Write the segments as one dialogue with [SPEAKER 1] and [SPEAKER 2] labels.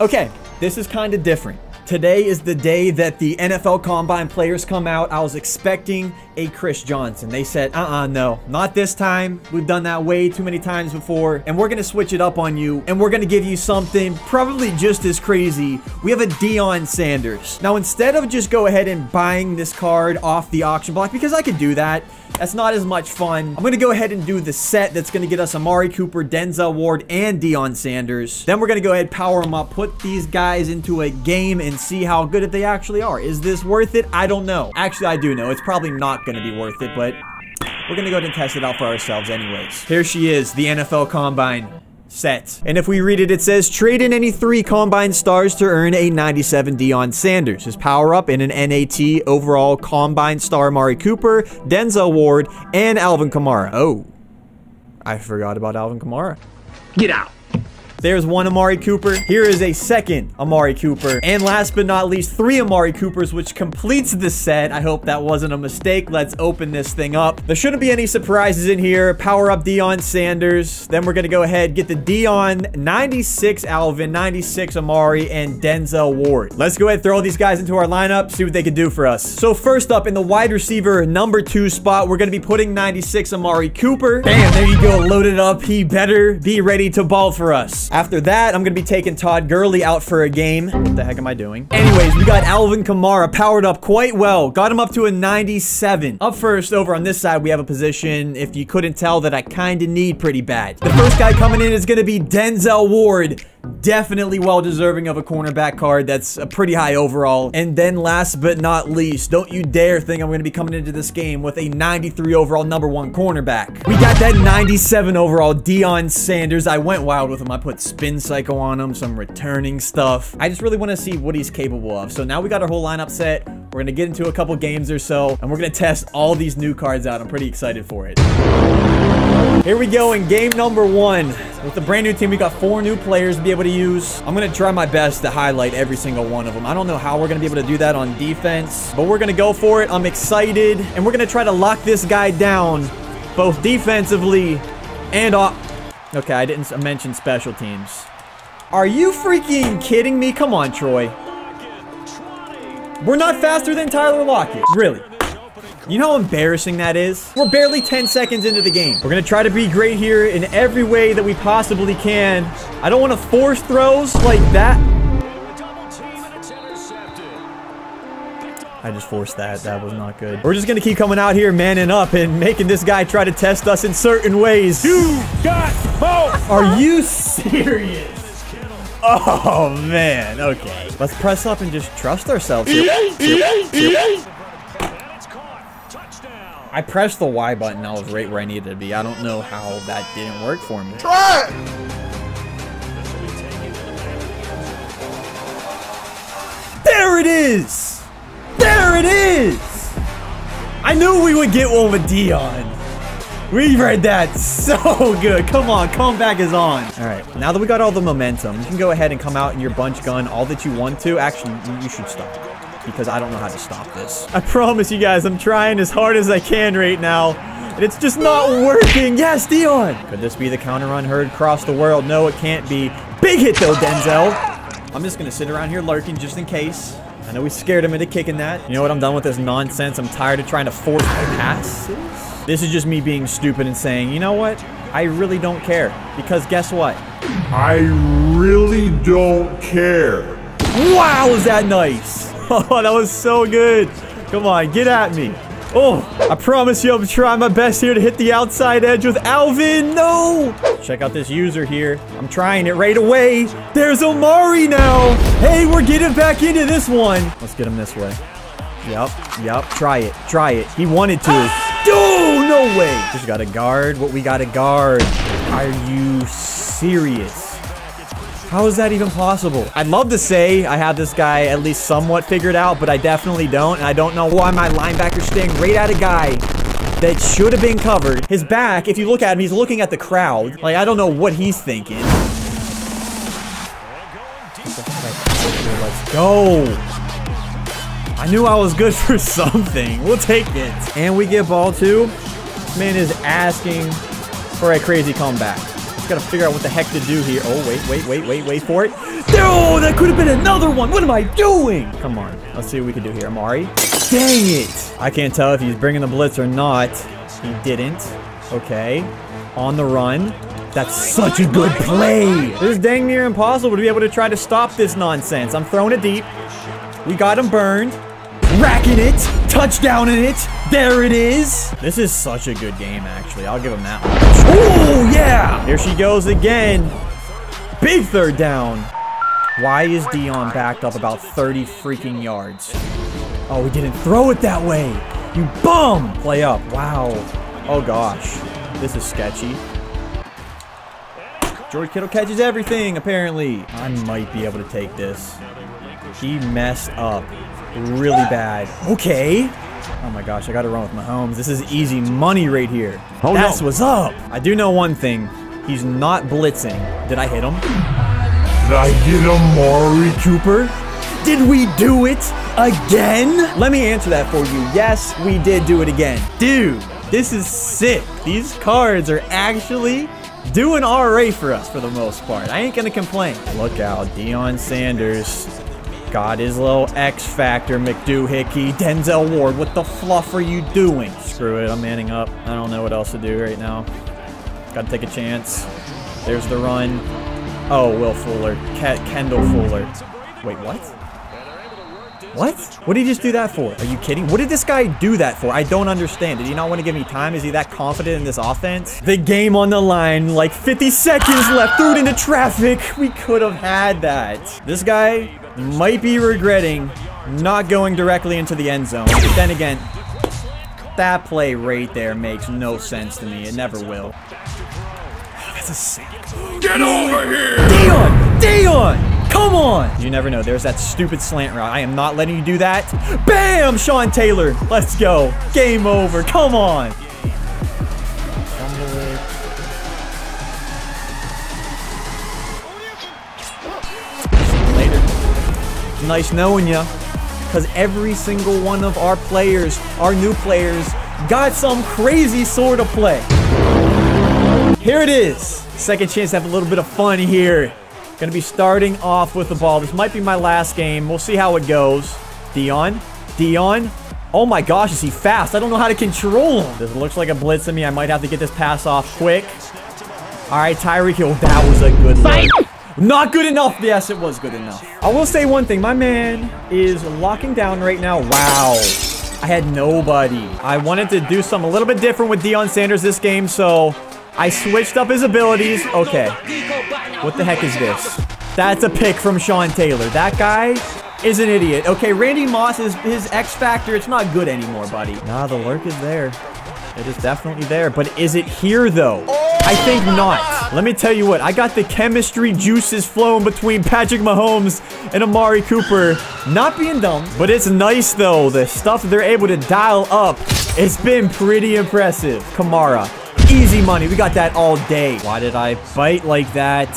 [SPEAKER 1] Okay, this is kind of different. Today is the day that the NFL Combine players come out. I was expecting a Chris Johnson. They said, uh-uh, no, not this time. We've done that way too many times before, and we're going to switch it up on you, and we're going to give you something probably just as crazy. We have a Deion Sanders. Now, instead of just go ahead and buying this card off the auction block, because I could do that, that's not as much fun. I'm to go ahead and do the set that's to get us Amari Cooper, Denzel Ward, and Deion Sanders. Then we're to go ahead, power them up, put these guys into a game, and see how good they actually are. Is this worth it? I don't know. Actually, I do know. It's probably not to be worth it, but we're to go ahead and test it out for ourselves anyways. Here she is, the NFL Combine set. And if we read it, it says, trade in any three Combine stars to earn a 97 Deion Sanders. His power-up in an NAT overall Combine star Mari Cooper, Denzel Ward, and Alvin Kamara. Oh, I forgot about Alvin Kamara.
[SPEAKER 2] Get out.
[SPEAKER 1] There's one Amari Cooper. Here is a second Amari Cooper. And last but not least, three Amari Coopers, which completes the set. I hope that wasn't a mistake. Let's open this thing up. There shouldn't be any surprises in here. Power up Deion Sanders. Then we're going to go ahead, get the Deion 96 Alvin, 96 Amari, and Denzel Ward. Let's go ahead, throw these guys into our lineup, see what they can do for us. So first up, in the wide receiver number two spot, we're going to be putting 96 Amari Cooper. Bam, there you go, loaded up. He better be ready to ball for us. After that, I'm to be taking Todd Gurley out for a game. What the heck am I doing? Anyways, we got Alvin Kamara powered up quite well. Got him up to a 97. Up first, over on this side, we have a position, if you couldn't tell, that I kind of need pretty bad. The first guy coming in is to be Denzel Ward definitely well deserving of a cornerback card that's a pretty high overall. And then last but not least, don't you dare think I'm going to be coming into this game with a 93 overall number one cornerback. We got that 97 overall Deion Sanders. I went wild with him. I put spin cycle on him, some returning stuff. I just really want to see what he's capable of. So now we got our whole lineup set. We're going to get into a couple games or so, and we're going to test all these new cards out. I'm pretty excited for it. Here we go in game number one. With the brand new team, we got four new players able to use. I'm going to try my best to highlight every single one of them. I don't know how we're going to be able to do that on defense, but we're going to go for it. I'm excited, and we're going to try to lock this guy down, both defensively and off. Okay, I didn't mention special teams. Are you freaking kidding me? Come on, Troy. We're not faster than Tyler Lockett. Really. You know how embarrassing that is? We're barely 10 seconds into the game. We're going to try to be great here in every way that we possibly can. I don't want to force throws like that. I just forced that. That was not good. We're just going to keep coming out here, manning up, and making this guy try to test us in certain ways.
[SPEAKER 2] You got both.
[SPEAKER 1] Are you serious? Oh, man. Okay. Let's press up and just trust ourselves here. I pressed the Y button. I was right where I needed to be. I don't know how that didn't work for me.
[SPEAKER 3] Try it!
[SPEAKER 1] There it is! There it is! I knew we would get one with Deion. We read that so good. Come on, comeback is on. All right, now that we got all the momentum, you can go ahead and come out in your bunch gun all that you want to. Actually, you should stop because I don't know how to stop this. I promise you guys, I'm trying as hard as I can right now. And it's just not working. Yes, Deion. Could this be the counter run heard across the world? No, it can't be. Big hit though, Denzel. I'm just going to sit around here lurking just in case. I know we scared him into kicking that. You know what? I'm done with this nonsense. I'm tired of trying to force passes. This is just me being stupid and saying, you know what? I really don't care. Because guess what?
[SPEAKER 3] I really don't care.
[SPEAKER 1] Wow, is that nice? Oh, that was so good. Come on, get at me. Oh, I promise you I'm trying my best here to hit the outside edge with Alvin. No! Check out this user here. I'm trying it right away. There's Amari now. Hey, we're getting back into this one. Let's get him this way. Yep, yep. Try it, try it. He wanted to. Oh, no way. Just got to guard what we got to guard. Are you serious? How is that even possible? I'd love to say I have this guy at least somewhat figured out, but I definitely don't. And I don't know why my linebacker's staying right at a guy that should have been covered. His back, if you look at him, he's looking at the crowd. Like, I don't know what he's thinking. Let's go. I knew I was good for something. We'll take it. And we get ball two. This man is asking for a crazy comeback. Gotta figure out what the heck to do here. Oh, wait, wait, wait, wait, wait for it. No, that could have been another one. What am I doing? Come on. Let's see what we can do here. Amari. Dang it. I can't tell if he's bringing the blitz or not. He didn't. Okay. On the run. That's such a good play. This is dang near impossible to be able to try to stop this nonsense. I'm throwing it deep. We got him burned. Racking it. Touchdown in it. There it is. This is such a good game, actually. I'll give him that one. Oh, yeah. Here she goes again. Big third down. Why is Deion backed up about 30 freaking yards? Oh, we didn't throw it that way. You bum. Play up. Wow. Oh, gosh. This is sketchy. George Kittle catches everything, apparently. I might be able to take this. He messed up really bad. Okay. Oh my gosh, I gotta run with Mahomes. This is easy money right here.
[SPEAKER 2] Oh,
[SPEAKER 1] That's
[SPEAKER 2] no.
[SPEAKER 1] what's up. I do know one thing. He's not blitzing. Did I hit him?
[SPEAKER 3] Did I hit him, Amari
[SPEAKER 1] Cooper? Did we do it again? Let me answer that for you. Yes, we did do it again. Dude, this is sick. These cards are actually doing RA for us for the most part. I ain't gonna complain. Look out, Deion Sanders. Got his little X Factor, McDoohickey. Denzel Ward, what the fluff are you doing? Screw it, I'm manning up. I don't know what else to do right now. Gotta take a chance. There's the run. Oh, Will Fuller. Ke Kendall Fuller. Wait, what? What? What did he just do that for? Are you kidding? What did this guy do that for? I don't understand. Did he not want to give me time? Is he that confident in this offense? The game on the line, like 50 seconds left, threw it into traffic. We could have had that. This guy might be regretting not going directly into the end zone. But then again, that play right there makes no sense to me. It never will. That's a sack.
[SPEAKER 3] Get over here!
[SPEAKER 1] Deion! Deion! Come on! You never know. There's that stupid slant route. I am not letting you do that. Bam! Sean Taylor. Let's go. Game over. Come on. Nice knowing you. Because every single one of our players, our new players, got some crazy sort of play. Here it is. Second chance to have a little bit of fun here. Gonna be starting off with the ball. This might be my last game. We'll see how it goes. Deion. Deion. Oh my gosh, is he fast? I don't know how to control him. This looks like a blitz to me. I might have to get this pass off quick. All right, Tyreek Hill. That was a good look. Not good enough. Yes, it was good enough. I will say one thing. My man is locking down right now. Wow. I had nobody. I wanted to do something a little bit different with Deion Sanders this game, so I switched up his abilities. Okay. What the heck is this? That's a pick from Sean Taylor. That guy is an idiot. Okay, Randy Moss is his X factor. It's not good anymore, buddy. Nah, the lurk is there. It is definitely there. But is it here, though? I think not. Let me tell you what. I got the chemistry juices flowing between Patrick Mahomes and Amari Cooper. Not being dumb, but it's nice, though. The stuff they're able to dial up. It's been pretty impressive. Kamara. Easy money. We got that all day. Why did I bite like that?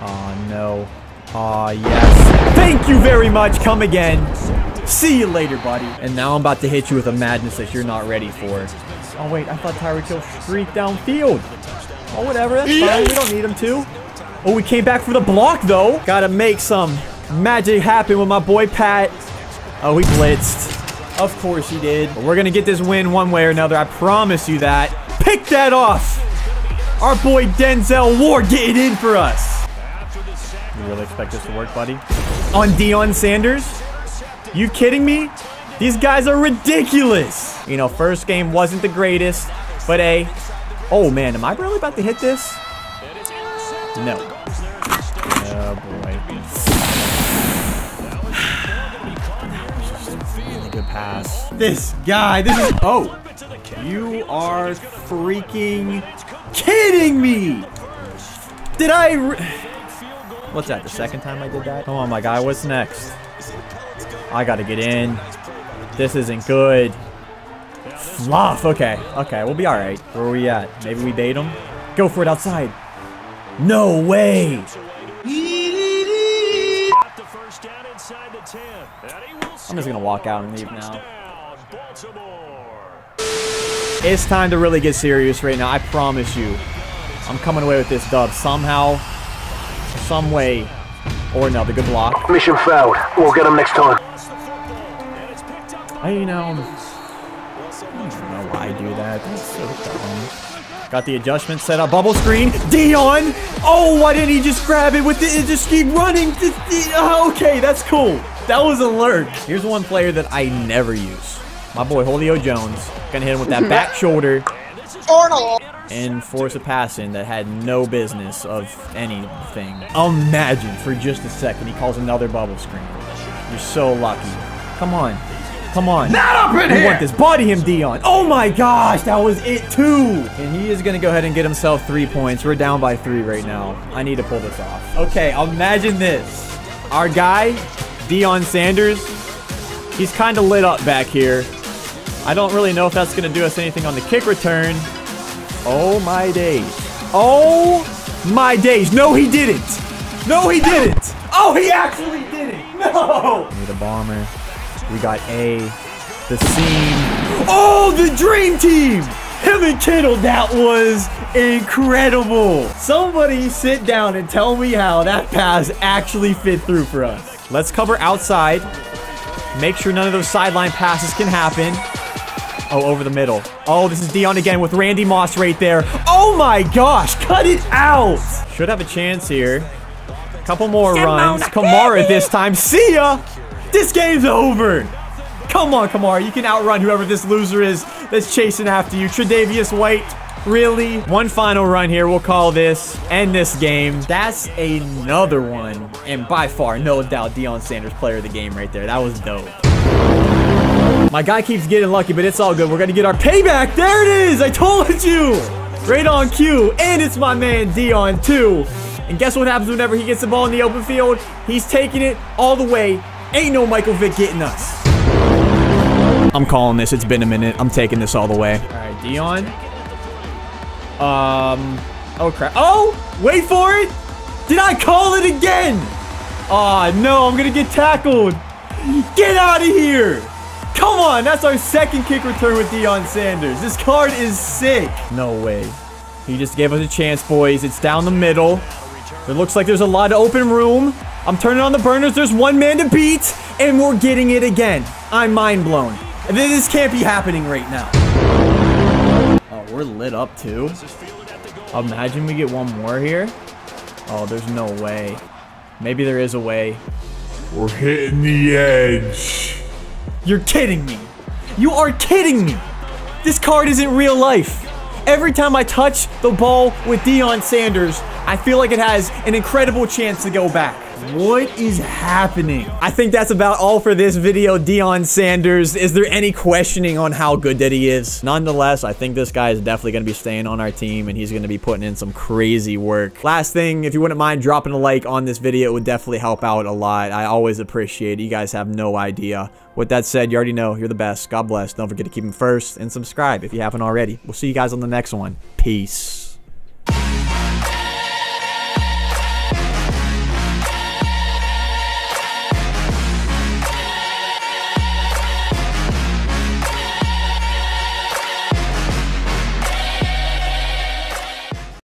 [SPEAKER 1] Oh, no. Oh, yes. Thank you very much. Come again. See you later, buddy. And now I'm about to hit you with a madness that you're not ready for. Oh, wait. I thought Tyreek Hill streaked downfield. Oh, whatever. That's fine. We don't need him to. Oh, we came back for the block, though. Gotta make some magic happen with my boy Pat. Oh, he blitzed. Of course he did. But we're gonna get this win one way or another. I promise you that. Pick that off. Our boy Denzel Ward getting in for us. You really expect this to work, buddy? On Deion Sanders? You kidding me? These guys are ridiculous. You know, first game wasn't the greatest, but a. Oh man, am I really about to hit this? No. Oh boy. Really good pass. This guy, this is. Oh. You are freaking kidding me! Did I. What's that? The second time I did that? Come on, my guy. What's next? I gotta get in. This isn't good. Fluff. Okay. Okay. We'll be all right. Where are we at? Maybe we bait him. Go for it outside. No way.
[SPEAKER 4] Got the first down inside the 10. And he will
[SPEAKER 1] I'm just gonna walk out and leave now. It's time to really get serious right now. I promise you. I'm coming away with this dub somehow, some way, or another. Good block.
[SPEAKER 5] Mission failed. We'll get him next time.
[SPEAKER 1] I, you know, I don't know why I do that. That's so dumb. Got the adjustment set up. Bubble screen. Deion! Oh, why didn't he just grab it with the, it just keep running? Oh, Okay, that's cool. That was a alert. Here's one player that I never use. My boy, Julio Jones. Gonna hit him with that back shoulder and force a pass in that had no business of anything. Imagine for just a second he calls another bubble screen. You're so lucky. Come on. Come on. Not up in we want this. Body him, Deion. Oh my gosh, that was it too. And he is going to go ahead and get himself three points. We're down by three right now. I need to pull this off. Okay, imagine this. Our guy, Deion Sanders, he's kind of lit up back here. I don't really know if that's going to do us anything on the kick return. Oh my days. Oh my days. No, he didn't. No, he didn't. Oh, he actually did it. No. I Need a bomber. We got A. The scene. Oh, the dream team. Him and Kittle, that was incredible. Somebody sit down and tell me how that pass actually fit through for us. Let's cover outside. Make sure none of those sideline passes can happen. Oh, over the middle. Oh, this is Deion again with Randy Moss right there. Oh my gosh, cut it out. Should have a chance here. Couple more runs. Kamara this time. See ya. This game's over. Come on, Kamara. You can outrun whoever this loser is that's chasing after you. Tre'Davious White. Really? One final run here. We'll call this. End this game. That's another one. And by far, no doubt, Deion Sanders player of the game right there. That was dope. My guy keeps getting lucky, but it's all good. We're going to get our payback. There it is. I told you. Right on cue. And it's my man, Deion, too. And guess what happens whenever he gets the ball in the open field? He's taking it all the way. Ain't no Michael Vick getting us. I'm calling this. It's been a minute. I'm taking this all the way. All right, Deion. Um. Oh, crap. Oh, wait for it. Did I call it again? Aw, oh, no. I'm going to get tackled. Get out of here. Come on. That's our second kick return with Deion Sanders. This card is sick. No way. He just gave us a chance, boys. It's down the middle. It looks like there's a lot of open room. I'm turning on the burners. There's one man to beat, and we're getting it again. I'm mind blown. This can't be happening right now. Oh, we're lit up too. Imagine we get one more here. Oh, there's no way. Maybe there is a way.
[SPEAKER 3] We're hitting the edge.
[SPEAKER 1] You're kidding me. You are kidding me. This card isn't real life. Every time I touch the ball with Deion Sanders, I feel like it has an incredible chance to go back. What is happening? I think that's about all for this video, Deion Sanders. Is there any questioning on how good that he is? Nonetheless, I think this guy is definitely going to be staying on our team, and he's going to be putting in some crazy work. Last thing, if you wouldn't mind dropping a like on this video, it would definitely help out a lot. I always appreciate it. You guys have no idea. With that said, you already know you're the best. God bless. Don't forget to keep him first and subscribe if you haven't already. We'll see you guys on the next one. Peace.